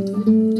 Música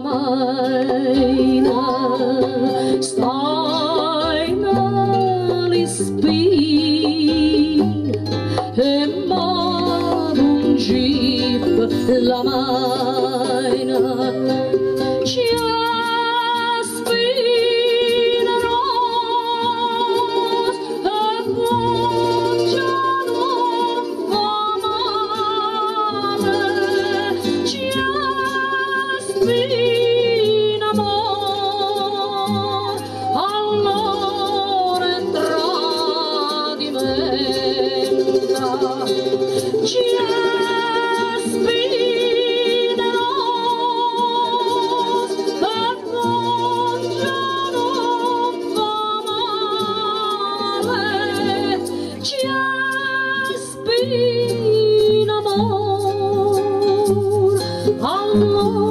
meiner Steinal ist Pi E Mar und Jeep la meiner Amor